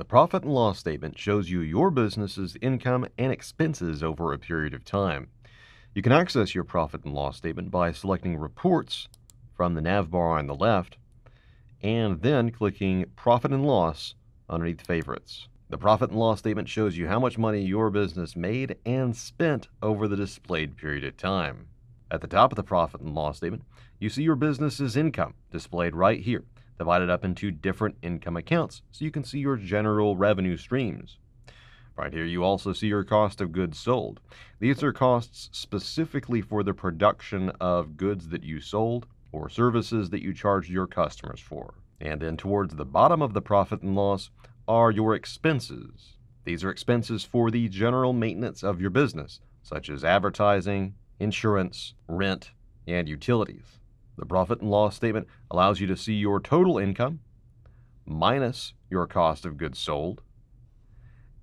The profit and loss statement shows you your business's income and expenses over a period of time. You can access your profit and loss statement by selecting Reports from the nav bar on the left and then clicking Profit and Loss underneath Favorites. The profit and loss statement shows you how much money your business made and spent over the displayed period of time. At the top of the profit and loss statement, you see your business's income displayed right here, divided up into different income accounts so you can see your general revenue streams. Right here, you also see your cost of goods sold. These are costs specifically for the production of goods that you sold or services that you charged your customers for. And then towards the bottom of the profit and loss are your expenses. These are expenses for the general maintenance of your business, such as advertising, insurance, rent, and utilities. The profit and loss statement allows you to see your total income minus your cost of goods sold,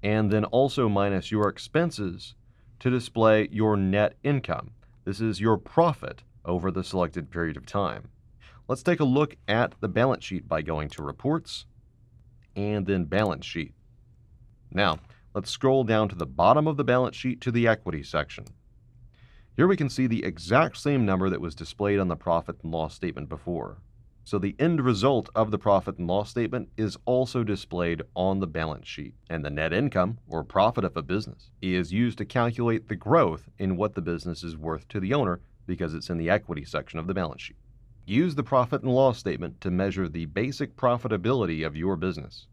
and then also minus your expenses to display your net income. This is your profit over the selected period of time. Let's take a look at the balance sheet by going to Reports and then Balance Sheet. Now, let's scroll down to the bottom of the balance sheet to the Equity section. Here we can see the exact same number that was displayed on the profit and loss statement before. So the end result of the profit and loss statement is also displayed on the balance sheet. And the net income, or profit of a business, is used to calculate the growth in what the business is worth to the owner because it's in the equity section of the balance sheet. Use the profit and loss statement to measure the basic profitability of your business.